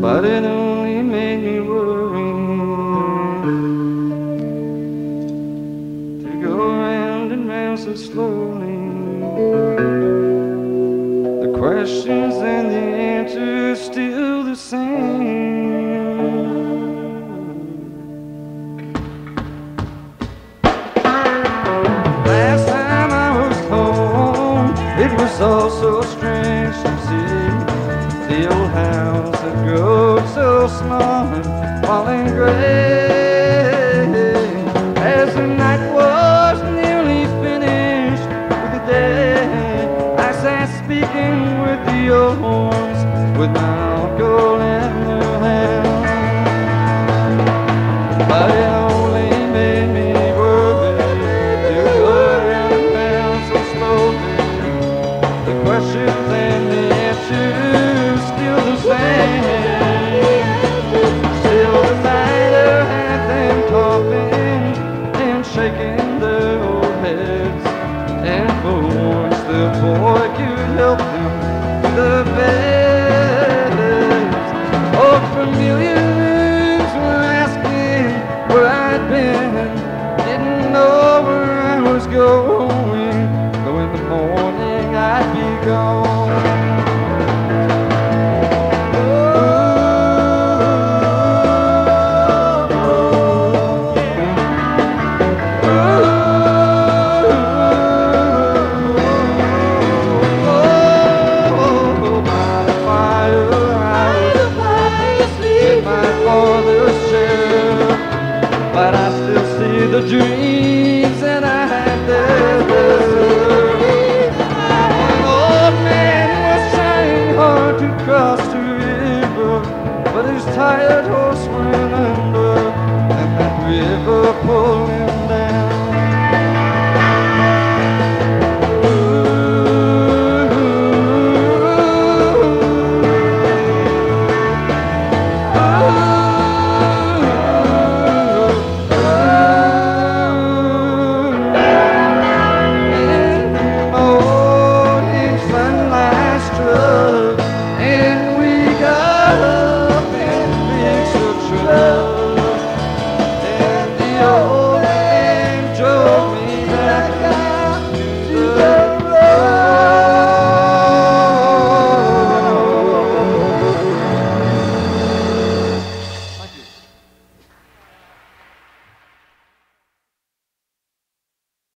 But it only made me worry to go round and round so slowly. The questions and the answers It was all so strange to see the old house that grew so small and falling gray. As the night was nearly finished with the day, I sat speaking with the old horns with my alcohol in their it. you'd help them the best. Oh, for millions were asking where I'd been, didn't know where I was going. the dreams that I had there. An old man was trying hard to cross the river, but his tired horse went under.